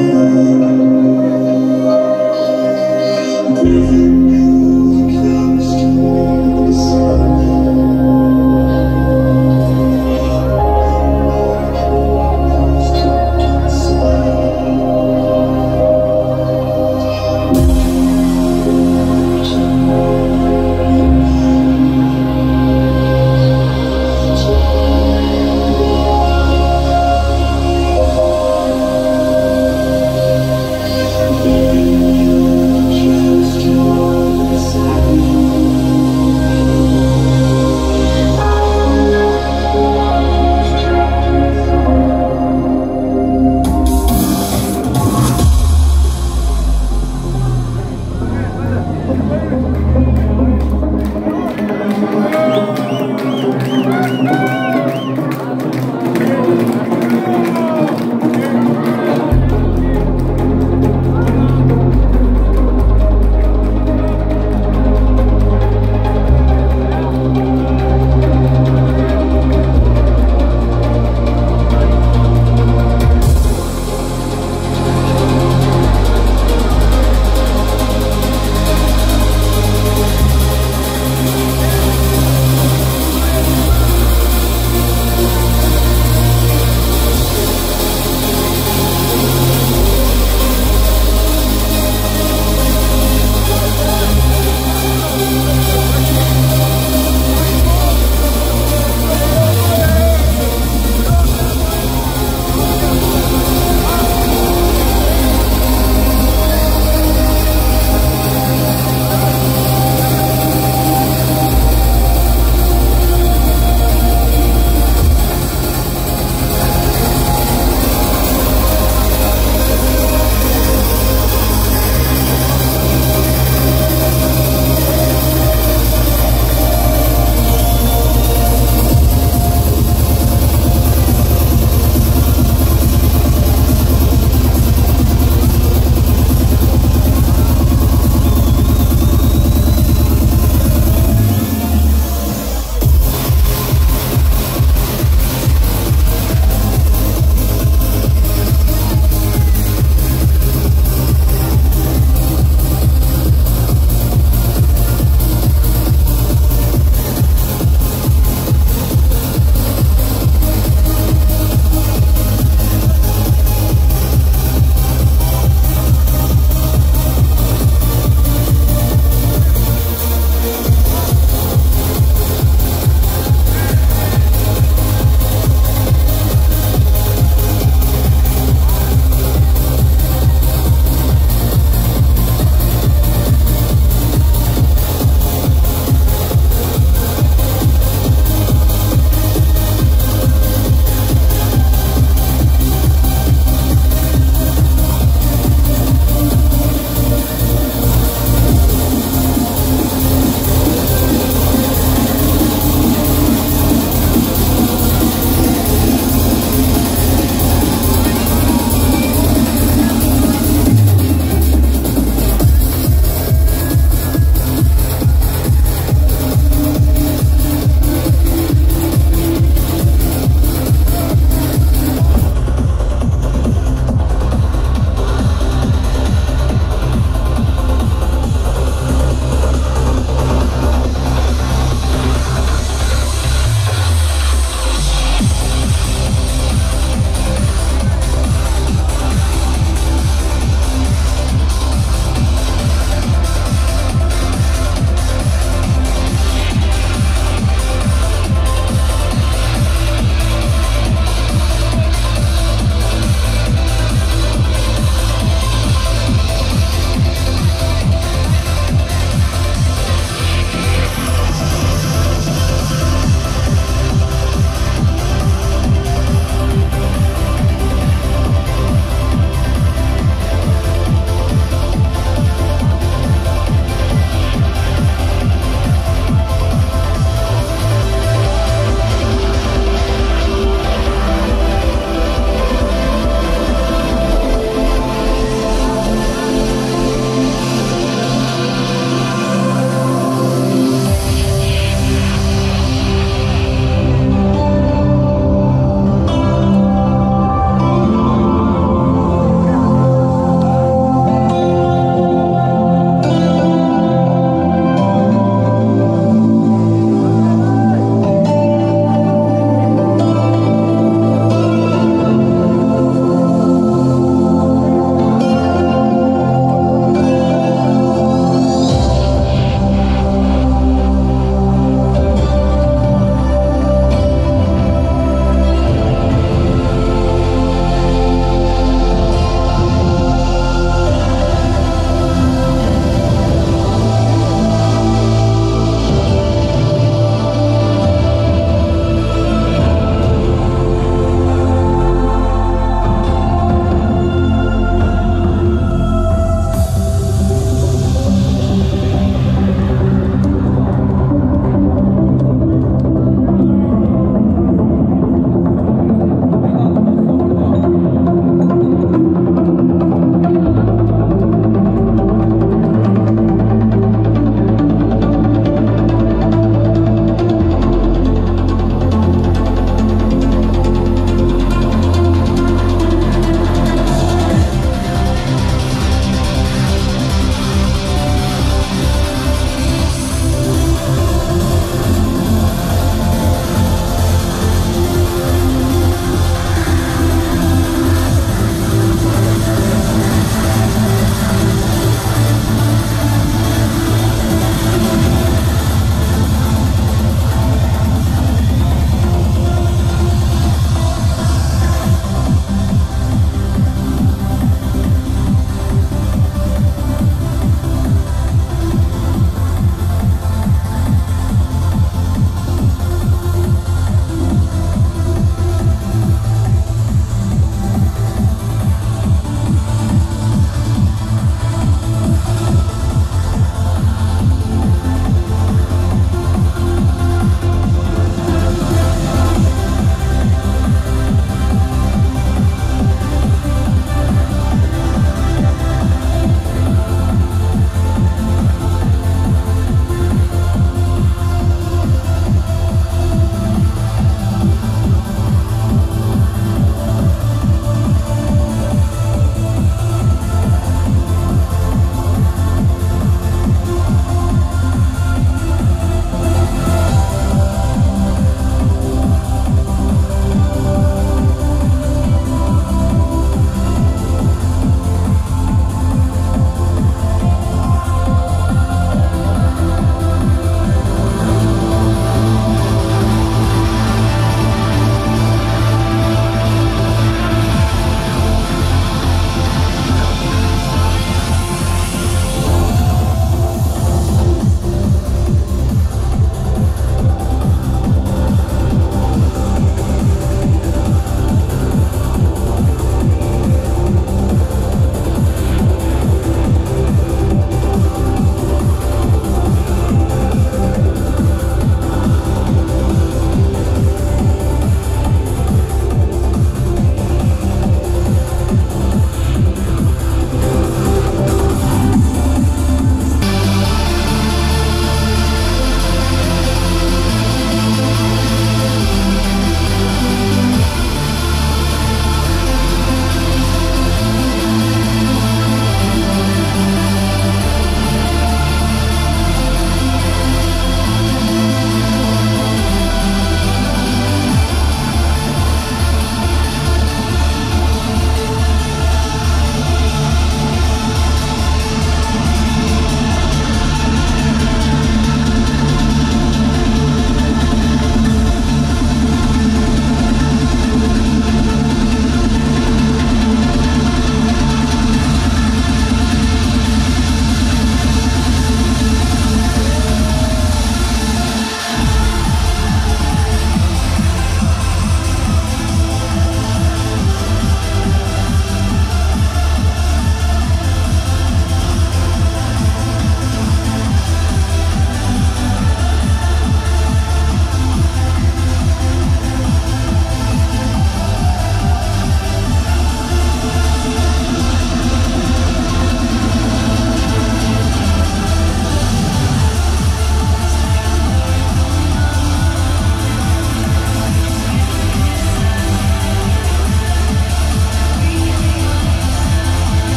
はい。